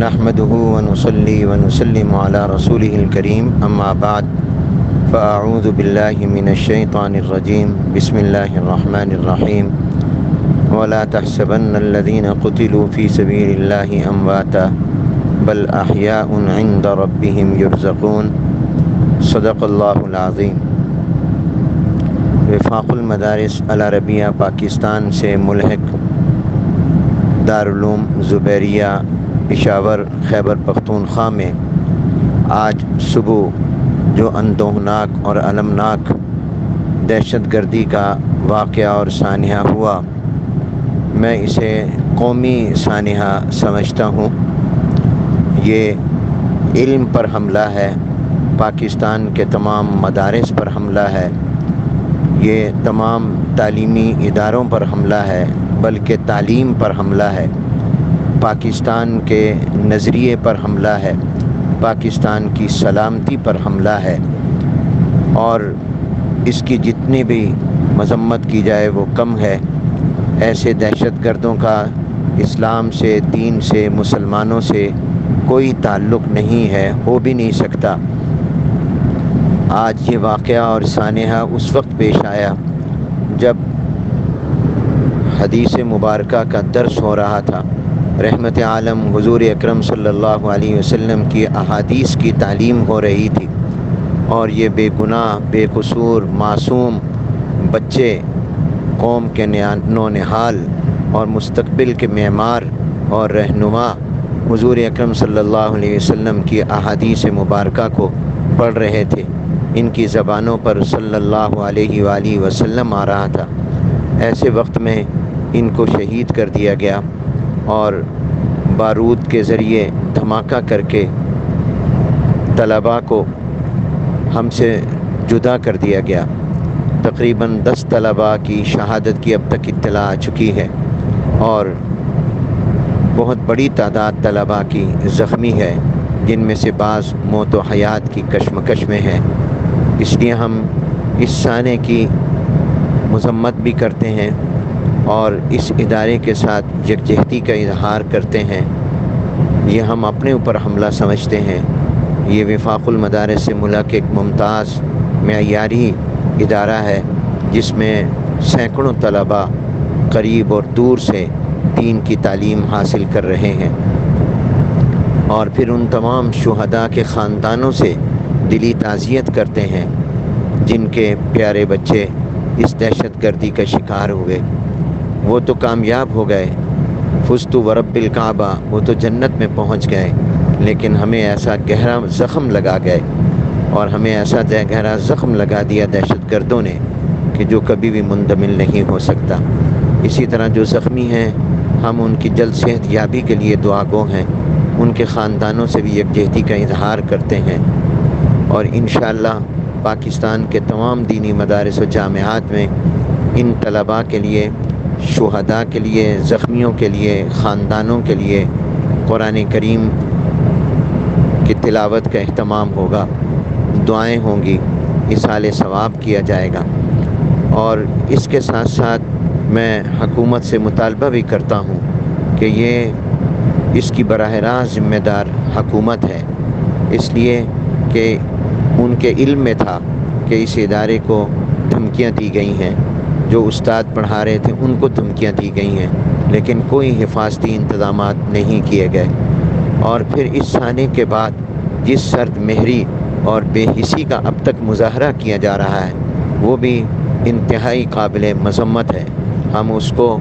नहमदहू वनसली वनसलम अला रसूलिल करीम अम्मा बाद फ़ाऊज़ु बिल्लाहि मिनश्शैतानिर्रजीम बिस्मिल्लाहिर्रहमानिर्रहीम वला तहसबन्नल्लज़ीना क़ुतिलू फ़ी सबीलिल्लाहि बल अहयाउन इंद रब्बिहिम युरज़क़ून सदक़ल्लाहुल अज़ीम वफाकुल मदारिस अल अरबिया पाकिस्तान से मुलहक दारुलूम ज़ुबैरिया पिशावर खैबर पख्तूनख्वा में आज सुबह जो अंदोहनाक और अलमनाक दहशत गर्दी का वाक़ और सानिया हुआ, मैं इसे कौमी सानिया समझता हूँ। ये इल्म पर हमला है, पाकिस्तान के तमाम मदारस पर हमला है, ये तमाम तालीमी इदारों पर हमला है, बल्कि तालीम पर हमला है। पाकिस्तान के नज़रिए पर हमला है, पाकिस्तान की सलामती पर हमला है, और इसकी जितनी भी मजम्मत की जाए वो कम है। ऐसे दहशत गर्दों का इस्लाम से, दीन से, मुसलमानों से कोई ताल्लुक़ नहीं है, हो भी नहीं सकता। आज ये वाक़ और सानहा उस वक्त पेश आया, जब हदीस मुबारक का दर्स हो रहा था। रहमत आलम, हजूर अक्रम सल्लल्लाहु वसल्लम की अहादीस की तालीम हो रही थी। और ये बेगुनाह, बेकसूर, मासूम बच्चे कौम के नो नहाल और मुस्तबिल के मेमार और रहनुमा हजूर अक्रम सल्लल्लाहु वसल्लम की अहादीस मुबारक को पढ़ रहे थे। इनकी ज़बानों पर अलैहि वसल्लम आ रहा था। ऐसे वक्त में इनको शहीद कर दिया गया। और बारूद के ज़रिए धमाका करके तलबा को हमसे जुदा कर दिया गया। तकरीबन दस तलबा की शहादत की अब तक इतला आ चुकी है और बहुत बड़ी तादाद तलबा की ज़ख्मी है, जिनमें से बाज़ मौत हयात की कशमकश में है। इसलिए हम इस साने की मजम्मत भी करते हैं। और इस इदारे के साथ यकजहती का इजहार करते हैं। ये हम अपने ऊपर हमला समझते हैं। ये वफाकुल मदारस से मुल्क एक मुमताज़ मैारी इदारा है, जिसमें सैकड़ों तलबा करीब और दूर से दीन की तालीम हासिल कर रहे हैं। और फिर उन तमाम शहदा के ख़ानदानों से दिली ताज़ियत करते हैं, जिनके प्यारे बच्चे इस दहशत गर्दी का शिकार हुए वो तो कामयाब हो गए। फुस्तु वरबिल काबा, वो तो जन्नत में पहुँच गए। लेकिन हमें ऐसा गहरा ज़ख़म लगा गए और हमें ऐसा गहरा ज़ख़म लगा दिया दहशत गर्दों ने कि जो कभी भी मुंदमिल नहीं हो सकता। इसी तरह जो ज़ख्मी हैं, हम उनकी जल्द सेहत याबी के लिए दुआ गो हैं। उनके ख़ानदानों से भी यकजहती का इजहार करते हैं। और इन पाकिस्तान के तमाम दीनी मदारस व जामत में इन तलबा के लिए शहदा के लिए, ज़ख्मियों के लिए, ख़ानदानों के लिए कुरान करीम की तिलावत का अहतमाम होगा, दुआएँ होंगी इसाल सवाब किया जाएगा। और इसके साथ साथ मैं हकूमत से मुतालबा भी करता हूँ कि ये इसकी बरह रास्त ज़िम्मेदार हकूमत है। इसलिए कि उनके इल्म में था कि इस इदारे को धमकियाँ दी गई हैं। जो उस्ताद पढ़ा रहे थे, उनको धमकियाँ दी गई हैं, लेकिन कोई हिफाजती इंतज़ाम नहीं किए गए। और फिर इस आने के बाद जिस सर्द महरी और बेहिसी का अब तक मुजाहरा किया जा रहा है, वो भी इंतहाई काबिल मजम्मत है। हम उसको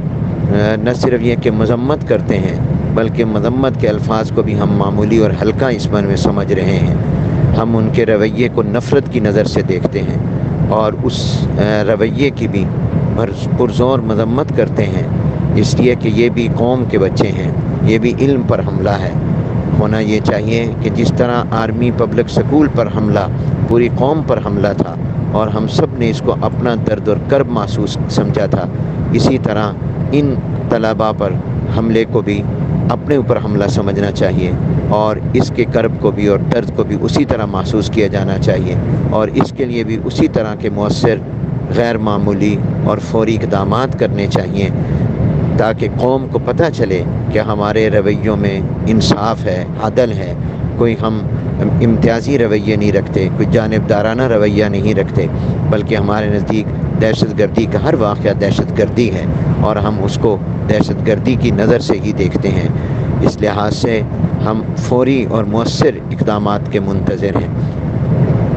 न सिर्फ़ ये कि मजम्मत करते हैं, बल्कि मजम्मत के अल्फाज को भी हम मामूली और हल्का इसमन में समझ रहे हैं। हम उनके रवैये को नफ़रत की नज़र से देखते हैं और उस रवैये की भी पुरजोर मजम्मत करते हैं। इसलिए कि ये भी कौम के बच्चे हैं। ये भी इल्म पर हमला है। होना ये चाहिए कि जिस तरह आर्मी पब्लिक स्कूल पर हमला, पूरी कौम पर हमला था और हम सबने इसको अपना दर्द और कर्ब महसूस समझा था, इसी तरह इन तलबा पर हमले को भी अपने ऊपर हमला समझना चाहिए। और इसके कर्ब को भी और दर्द को भी उसी तरह महसूस किया जाना चाहिए और इसके लिए भी उसी तरह के मौसर गैर मामूली और फौरी इकदाम करने चाहिए ताकि कौम को पता चले कि हमारे रवैयों में इंसाफ है, अदल है। कोई हम इम्तियाजी रवैये नहीं रखते, कोई जानबदाराना रवैया नहीं रखते, बल्कि हमारे नज़दीक दहशत गर्दी का हर वाक़ दहशत गर्दी है और हम उसको दहशत गर्दी की नज़र से ही देखते हैं। इस लिहाज से हम फौरी और मौसर इकदाम के मंतज़र हैं।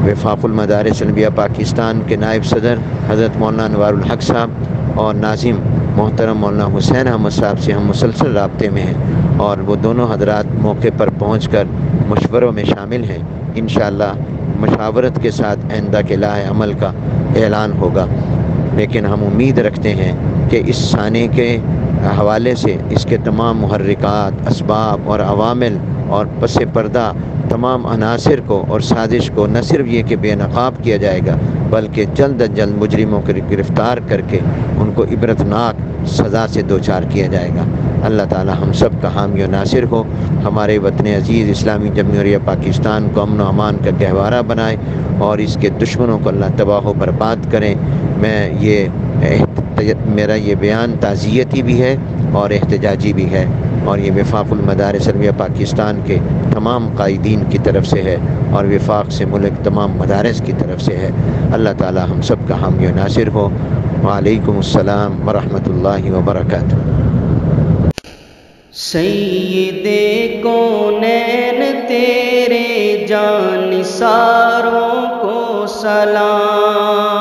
वफाक़ुलमदारसलबिया पाकिस्तान के नायब सदर हज़रत मौलाना नवारहक साहब और नाजिम मोहतरम मौलाना हुसैन अहमद साहब से हम मुसलसल रबते में हैं और वो दोनों हजरात मौके पर पहुँच कर मशवरों में शामिल हैं। इन मशावरत के साथ आइंदा के लाए अमल का ऐलान होगा। लेकिन हम उम्मीद रखते हैं कि इस साने के हवाले से इसके तमाम महरक़ात इसबाब और अवामिल और पस पर्दा तमाम अनासर को और साजिश को न सिर्फ़ ये कि बेनकाब किया जाएगा, बल्कि जल्द अज जल्द मुजरमों को गिरफ़्तार करके उनको इबरतनाक सज़ा से दो चार किया जाएगा। अल्लाह ताला हम सब का हामी नासिर हो। हमारे वतन अज़ीज़ इस्लामी जमहूरिया पाकिस्तान को अमन अमान का गहवारा बनाए और इसके दुश्मनों को अल्लाह तबाह बर्बाद करें। मैं ये मेरा ये बयान ताज़ियती भी है और एहतजाजी भी है और ये वफाक़ुलमदारसलमिया पाकिस्तान के तमाम कायदीन की तरफ़ से है और विफाक से मुल्क तमाम मदारस की तरफ़ से है। अल्लाह ताला हम सब का हामी नासिर हो। वालेकुम अस्सलाम वरहमतुल्लाहि वबरकatuh सैदे कौनैन तेरे जान सारों को सलाम।